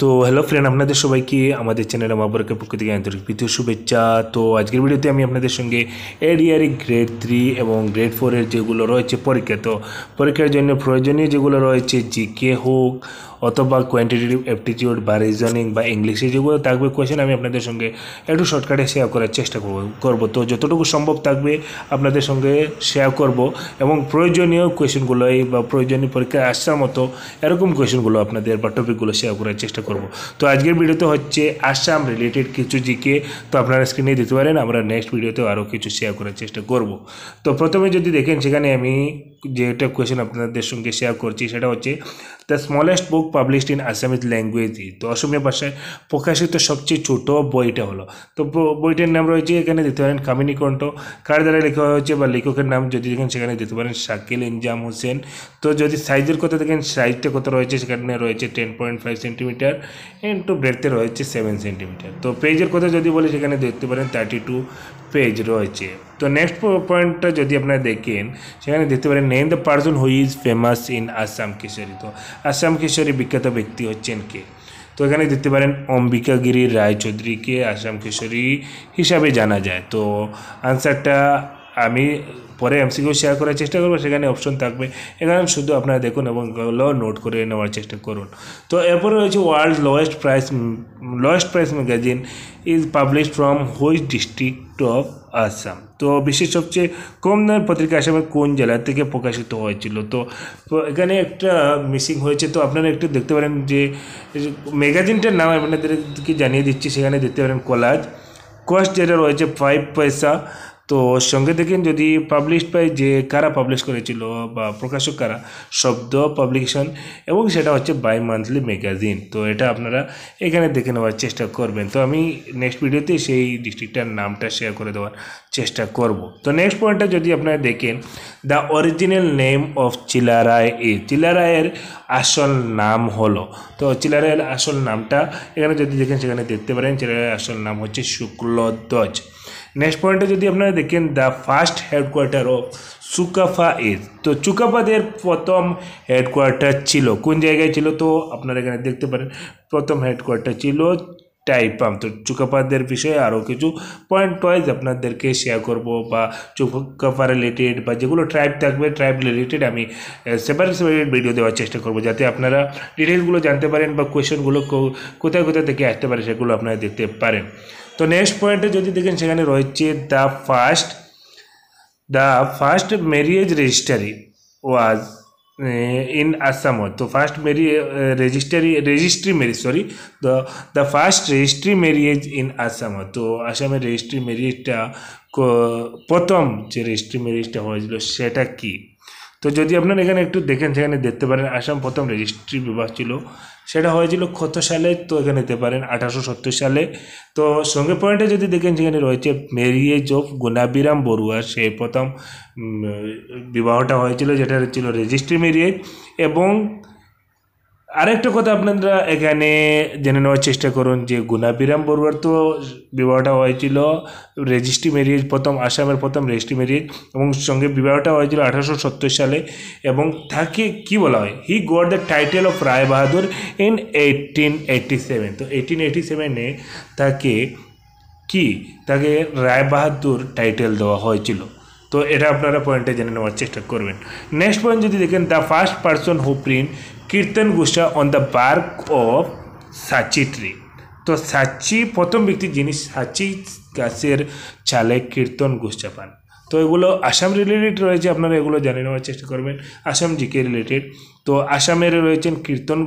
তো hello friend আপনাদের সবাইকে আমাদের চ্যানেল মাবরকের পক্ষ থেকে আন্তরিক প্রীতি শুভেচ্ছা। তো আজকের ভিডিওতে আমি আপনাদের সঙ্গে এডিআরই গ্রেড থ্রি এবং গ্রেড ফোরের যেগুলো রয়েছে পরীক্ষা, তো পরীক্ষার জন্য প্রয়োজনীয় যেগুলো রয়েছে জিকে হোক অথবা কোয়ান্টিটেটিভ অ্যাপটিটিউড বা রিজনিং বা ইংলিশে যেগুলো থাকবে কোয়েশন আমি আপনাদের সঙ্গে একটু শর্টকাটে শেয়ার করার চেষ্টা করব, করব। তো যতটুকু সম্ভব থাকবে আপনাদের সঙ্গে শেয়ার করব এবং প্রয়োজনীয় কোয়েশনগুলোই বা প্রয়োজনীয় পরীক্ষায় আসার মতো এরকম কোয়েশনগুলো আপনাদের বা টপিকগুলো শেয়ার করার চেষ্টা করব। তো আজকের ভিডিওতে হচ্ছে আসাম রিলেটেড কিছু জিকে তো আপনারা স্ক্রিনে দিতে পারেন, আমরা নেক্সট ভিডিওতেও আরও কিছু শেয়ার করার চেষ্টা করব। তো প্রথমে যদি দেখেন, সেখানে আমি যেটা কোয়েশন আপনাদের সঙ্গে শেয়ার করছি, সেটা হচ্ছে the smallest book published in Assamese language তো অসমীয়া ভাষায় প্রকাশিত সবচেয়ে ছোট বইটা হলো। তো বইটার নাম রয়েছে, এখানে দিতে পারেন কামিনী কণ্ঠ। কার দ্বারা লেখা হয়েছে বা লেখকের নাম যদি দেখেন, সেখানে দিতে পারেন শাকিল ইনজাম হোসেন। তো যদি সাইজের কথা দেখেন, সাইজটা কত রয়েছে, সেখানে রয়েছে ten point five centimetre into ব্রেথে রয়েছে সেভেন সেন্টিমিটার তো পেজের কথা যদি বলি, সেখানে দেখতে পারেন থার্টি টু পেজ রয়েছে। তো নেক্সট পয়েন্টটা যদি আপনারা দেখেন, সেখানে দেখতে পারেন name the person who is famous in Assam Kishori তো আসাম কিশোরী বিখ্যাত ব্যক্তি হচ্ছেন কে? তো এখানে দেখতে পারেন অম্বিকাগিরি রায়চৌধুরীকে আসাম কিশোরী হিসাবে জানা যায়। তো আনসারটা আমি পরে এমসিকিউ শেয়ার করার চেষ্টা করব, সেখানে অপশন থাকবে। এখানে শুধু আপনারা দেখুন এবং এগুলো নোট করে নেওয়ার চেষ্টা করুন। তো এরপরে রয়েছে world lowest price lowest price magazine is publish from which district of Assam তো বিশ্বের সবচেয়ে কম দামের পত্রিকা আসামের কোন জেলা থেকে প্রকাশিত হয়েছিল? তো এখানে একটা মিসিং হয়েছে। তো আপনারা একটু দেখতে পারেন যে ম্যাগাজিনটার নাম আপনাদেরকে জানিয়ে দিচ্ছি, সেখানে দেখতে পারেন কলাজ কস্ট যেটা রয়েছে ফাইভ পয়সা তো সঙ্গে দেখেন যদি পাবলিশ পাই যে কারা পাবলিশ করেছিল বা প্রকাশক কারা, শব্দ পাবলিকেশন এবং সেটা হচ্ছে বাই মান্থলি ম্যাগাজিন তো এটা আপনারা এখানে দেখে নেওয়ার চেষ্টা করবেন। তো আমি নেক্সট ভিডিওতে সেই ডিস্ট্রিক্টটার নামটা শেয়ার করে দেওয়ার চেষ্টা করব। তো নেক্সট পয়েন্টটা যদি আপনারা দেখেন the original name of Chilarai এ চিলারায়ের আসল নাম হলো। তো চিলারায়ের আসল নামটা এখানে যদি দেখেন, সেখানে দেখতে পারেন চিলারায়ের আসল নাম হচ্ছে শুক্লধ্বজ। নেক্সট পয়েন্টে যদি আপনারা দেখেন the first headquarter of Sukaphaa is তো চুকাফাদের প্রথম হেডকোয়ার্টার ছিল। কোন জায়গায় ছিল? তো আপনারা এখানে দেখতে পারেন, প্রথম হেডকোয়ার্টার ছিল টাইপাম তো চুকাপাদের বিষয়ে আরও কিছু পয়েন্ট ওয়াইজ আপনাদেরকে শেয়ার করব, বা চুকাফা রিলেটেড বা যেগুলো ট্রাইব থাকবে ট্রাইব রিলেটেড আমি সেপারেট সেপারেট ভিডিও দেওয়ার চেষ্টা করব, যাতে আপনারা ডিটেলসগুলো জানতে পারেন, বা কোয়েশনগুলো কোথায় কোথায় থেকে আসতে পারে, সেগুলো আপনারা দেখতে পারেন। তো নেক্সট পয়েন্টে যদি দেখেন, সেখানে রয়েছে the first the first marriage registry was in Assam তো first marry registry registry marriage sorry the first registry marriage in Assam তো আসামের রেজিস্ট্রি ম্যারিয়েজটা প্রথম যে রেজিস্ট্রি ম্যারিয়েজটা হয়েছিল, সেটা কি? তো যদি আপনারা এখানে একটু দেখেন, সেখানে দেখতে পারেন, আসাম প্রথম রেজিস্ট্রি বিভাগ ছিল। সেটা হয়েছিল কত সালে? তো এখানে নিতে পারেন, আঠারোশো সত্তর সালে। তো সঙ্গে পয়েন্টে যদি দেখেন, সেখানে রয়েছে মেরিয়েজ অফ গুনাবিরাম, বড়ুয়া, সে প্রথম বিবাহটা হয়েছিল, যেটা ছিল রেজিস্ট্রি মেরিয়েজ এবং আরেকটা কথা আপনারা এখানে জেনে নেওয়ার চেষ্টা করুন যে গুনাবিরাম বড়ুয়ার তো বিবাহটা হয়েছিল রেজিস্ট্রি ম্যারিয়েজ প্রথম আসামের প্রথম রেজিস্ট্রি ম্যারিয়েজ এবং সঙ্গে বিবাহটা হয়েছিল আঠারোশো সত্তর সালে, এবং তাকে কি বলা হয়? He got the title of Rai Bahadur in eighteen eighty seven তো এইটিন এইটটি সেভেনে তাকে কি? তাকে রায় বাহাদুর টাইটেল দেওয়া হয়েছিল। তো এটা আপনারা পয়েন্টে জেনে নেওয়ার চেষ্টা করবেন। নেক্সট পয়েন্ট যদি দেখেন the first person who print Kirtan Ghosa on the bark of সাচি tree তো সাচি প্রথম ব্যক্তি যিনি সাচি গাছের চালে কীর্তন গুসা পান তো এগুলো আসাম রিলেটেড রয়েছে আপনারা এগুলো জেনে নেওয়ার চেষ্টা করবেন। আসাম জিকে রিলেটেড তো আসামের রয়েছেন কীর্তন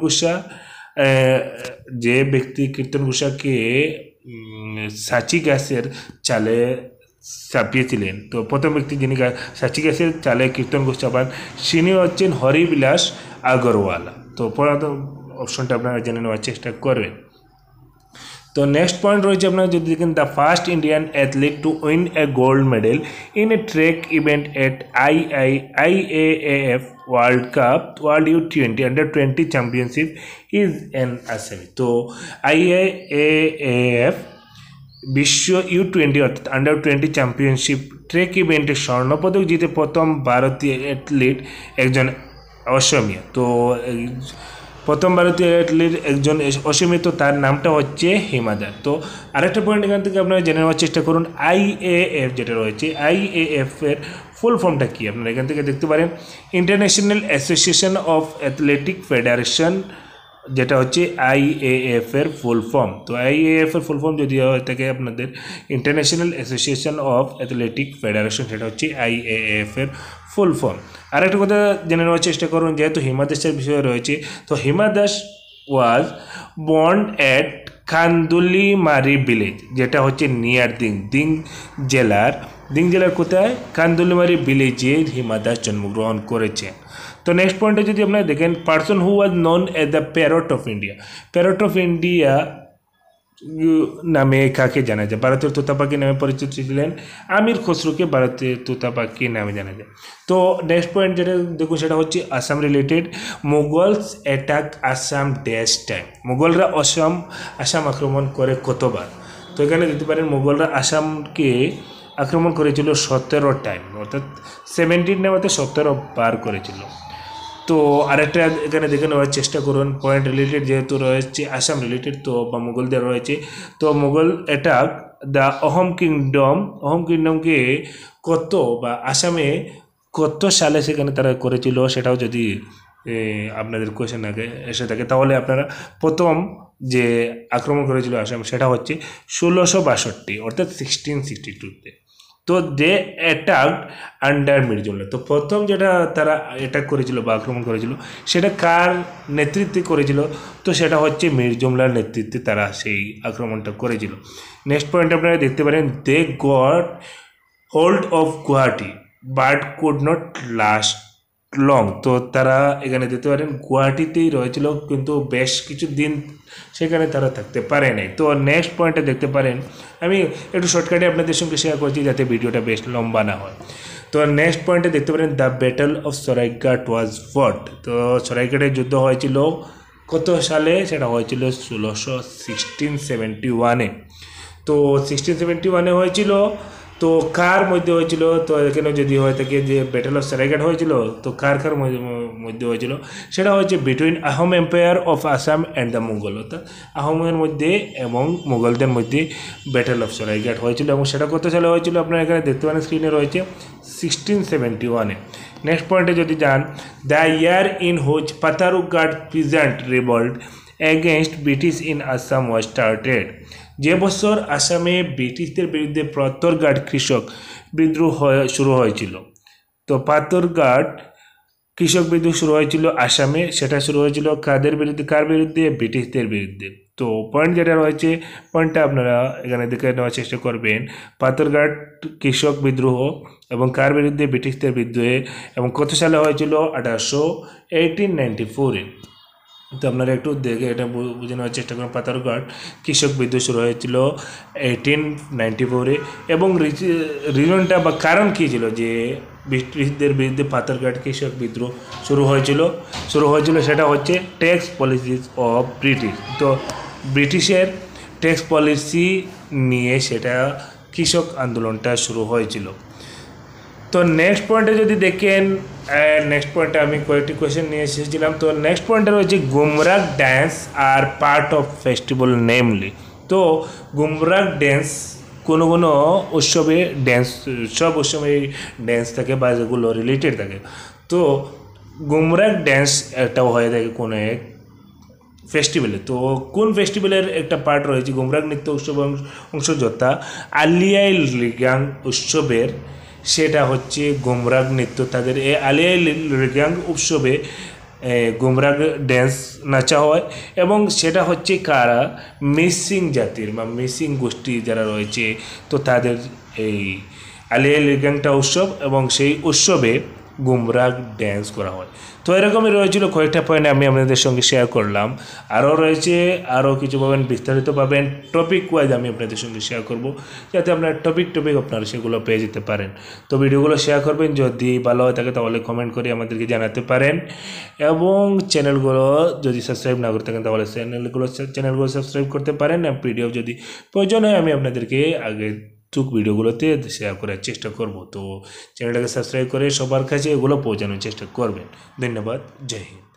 আহ, যে ব্যক্তি কীর্তন উম, সাচি গাছের চালে চাপিয়েছিলেন। তো প্রথম ব্যক্তি যিনি সাচি গাছের চালে কীর্তন ঘোষ চাপান তিনি হচ্ছেন হরিবিলাস আগরওয়ালা। তো প্রথম অপশনটা আপনারা জেনে নেওয়ার চেষ্টা করবেন। তো নেক্সট পয়েন্ট রয়েছে আপনারা যদি দেখেন the first Indian athlete to win a gold medal in a track event at I I I A F world cup world U twenty under twenty championship is an Assamese তো I A F বিশ্ব U twenty অর্থাৎ under twenty championship track ইভেন্টে স্বর্ণপদক জিতে প্রথম ভারতীয় athlete একজন অসমিয়া তো প্রথম ভারতীয় অ্যাথলিট একজন অসমীয়া তো তার নামটা হচ্ছে হিমা দাস তো, আরেকটা পয়েন্ট এখান থেকে আপনারা জেনে নেওয়ার চেষ্টা করুন আইএএফ যেটা রয়েছে আইএএফ এর ফুল ফর্মটা কী? আপনারা এখান থেকে দেখতে পারেন international association of athletic federation যেটা হচ্ছে আইএএফ এর ফুল ফর্ম তো আইএএফ এর ফুল ফর্ম যদি হয় থাকে আপনাদের international association of athletic federation সেটা হচ্ছে আইএএফ এর ফুল ফর্ম আরেকটা কথা জেনে নেওয়ার চেষ্টা করুন, যেহেতু হিমা দাসের বিষয় রয়েছে, তো Hima Das was born at Kandhulimari village যেটা হচ্ছে নিয়ার দিং দিং জেলার দিং জেলার কোথায়? কান্দুলিমারি ভিলেজে হিমা দাস জন্মগ্রহণ করেছেন। তো নেক্সট পয়েন্টে যদি আপনারা দেখেন person who was known as the parrot of India parrot of India নামে কাকে জানা যায়? ভারতের তোতা পাখি নামে পরিচিত ছিলেন আমির খসরুকে ভারতের তোতা পাখি নামে জানা যায়। তো নেক্সট পয়েন্ট যেটা দেখুন, সেটা হচ্ছে Assam related Mughals attack Assam dash time মোগলরা Asom, Assam আক্রমণ করে কতবার? তো এখানে দেখতে পারেন মোগলরা আসামকে আক্রমণ করেছিল সতেরো টাইম অর্থাৎ সেভেন্টিন নামাতে সতেরো বার করেছিল। তো আরেকটা এখানে দেখে নেওয়ার চেষ্টা করুন পয়েন্ট রিলেটেড যেহেতু রয়েছে আসাম রিলেটেড তো বা মুঘলদের রয়েছে। তো Mughal attack the Ahom kingdom Ahom কিংডমকে কত বা আসামে কত সালে সেখানে তারা করেছিল সেটাও যদি আপনাদের কোয়েশন আগে এসে থাকে, তাহলে আপনারা প্রথম যে আক্রমণ করেছিল আসাম সেটা হচ্ছে ষোলোশো বাষট্টি, অর্থাৎ সিক্সটিন সিক্সটি টুতে তো দে অ্যাটাক আন্ডার মির্জুল্লা তো প্রথম যেটা তারা অ্যাটাক করেছিল বা আক্রমণ করেছিল, সেটা কার নেতৃত্বে করেছিল? তো সেটা হচ্ছে মির্জুমলার নেতৃত্বে তারা সেই আক্রমণটা করেছিল। নেক্সট পয়েন্ট আপনারা দেখতে পারেন they got hold of Guwahati but could not last long তো তারা এখানে দেখতে পারেন। গুয়াহাটিতেই রয়েছিল, কিন্তু বেশ কিছু দিন সেখানে তারা থাকতে পারে নাই। তো নেক্সট পয়েন্টে দেখতে পারেন, আমি একটু শর্টকাটে আপনাদের সঙ্গে শেয়ার করছি যাতে ভিডিওটা বেশ লম্বা না হয়। তো নেক্সট পয়েন্টে দেখতে পারেন the battle of Saraighat was fought তো সরাইঘাটের যুদ্ধ হয়েছিল, কত সালে? সেটা হয়েছিল ষোলোশো সিক্সটিন সেভেন্টি ওয়ানে তো সিক্সটিন সেভেন্টি ওয়ানে হয়েছিল তো কার মধ্যে হয়েছিল? তো এখানে যদি হয়ে থাকে যে ব্যাটেল অফ সারাইঘাট হয়েছিল, তো কার কার মধ্যে হয়েছিল? সেটা হচ্ছে between Ahom empire of Assam and the Mughal অর্থাৎ আহমের মধ্যে এবং মুঘলদের মধ্যে ব্যাটেল অফ সরাইঘাট হয়েছিল এবং সেটা কত সালে হয়েছিল? আপনারা এখানে দেখতে পারেন স্ক্রিনে রয়েছে সিক্সটিন সেভেন্টি ওয়ানে নেক্সট পয়েন্টে যদি যান the year in which Patharughat peasant revolt against British in Assam was started যে বছর আসামে ব্রিটিশদের বিরুদ্ধে প্রত্যরঘাট কৃষক বিদ্রোহ শুরু হয়েছিল। তো পাথরঘাট কৃষক বিদ্রোহ শুরু হয়েছিল আসামে, সেটা শুরু হয়েছিল কাদের বিরুদ্ধে, কার বিরুদ্ধে? ব্রিটিশদের বিরুদ্ধে। তো পয়েন্ট যেটা রয়েছে পয়েন্টটা আপনারা এখানে দেখে নেওয়ার চেষ্টা করবেন পাথরঘাট কৃষক বিদ্রোহ এবং কার বিরুদ্ধে? ব্রিটিশদের বিদ্রোহে এবং কত সালে হয়েছিল? আঠারোশো এইটিন নাইনটি ফোরে তো আপনারা একটু দেখে এটা বু- বুঝে নেওয়ার চেষ্টা করুন। পাতারঘাট কৃষক বিদ্রোহ শুরু হয়েছিল এইটিন নাইনটি ফোরে এবং রিজনটা বা কারণ কী ছিল? যে ব্রিটিশদের বিরুদ্ধে পাতারঘাট কৃষক বিদ্রোহ শুরু হয়েছিল। শুরু হয়েছিল সেটা হচ্ছে ট্যাক্স পলিসিস অফ ব্রিটিশ তো ব্রিটিশের ট্যাক্স পলিসি নিয়ে সেটা কৃষক আন্দোলনটা শুরু হয়েছিল। তো নেক্সট পয়েন্টে যদি দেখেন নেক্সট পয়েন্টে আমি কয়েকটি কোয়েশ্চেন নিয়ে এসেছিলাম। তো নেক্সট পয়েন্টে রয়েছে Gumrag dance are part of festival namely তো গুমরাগ ড্যান্স কোনো কোনো উৎসবে ড্যান্স সব উৎসবে ড্যান্স থাকে বা যেগুলো রিলেটেড থাকে। তো গুমরাগ ড্যান্স একটাও হয়ে থাকে কোনো এক ফেস্টিভ্যালে তো কোন ফেস্টিভ্যালের একটা পার্ট রয়েছে? গুমরাগ নৃত্য উৎসব অংশ- অংশ যথা আলিয়াই লিগাং উৎসবের সেটা হচ্ছে গোমরাগ নৃত্য। তাদের এই আলিয়া লিগাং উৎসবে গুমরাগ ড্যান্স নাচা হয় এবং সেটা হচ্ছে কারা? মিসিং জাতির বা মিসিং গোষ্ঠী যারা রয়েছে। তো তাদের এই আলিয়া লিগাংটা উৎসব এবং সেই উৎসবে গুমরাগ ড্যান্স করা হয়। তো এরকমই রয়েছিল কয়েকটা পয়েন্ট আমি আপনাদের সঙ্গে শেয়ার করলাম। আরও রয়েছে, আরও কিছু পাবেন, বিস্তারিত পাবেন। টপিক ওয়াইজ আমি আপনাদের সঙ্গে শেয়ার করব, যাতে আপনার টপিক টপিক আপনারা সেগুলো পেয়ে যেতে পারেন। তো ভিডিওগুলো শেয়ার করবেন, যদি ভালো হয় থাকে তাহলে কমেন্ট করে আমাদেরকে জানাতে পারেন। এবং চ্যানেলগুলো যদি সাবস্ক্রাইব না করে থাকেন তাহলে চ্যানেলগুলো চ্যানেলগুলো সাবস্ক্রাইব করতে পারেন। পিডিএফ যদি প্রয়োজন হয়, আমি আপনাদেরকে আগে টুক ভিডিওগুলোতে শেয়ার করার চেষ্টা করব। তো চ্যানেলটাকে সাবস্ক্রাইব করে সবার কাছে এগুলো পৌঁছানোর চেষ্টা করবেন। ধন্যবাদ। জয় হিন্দ।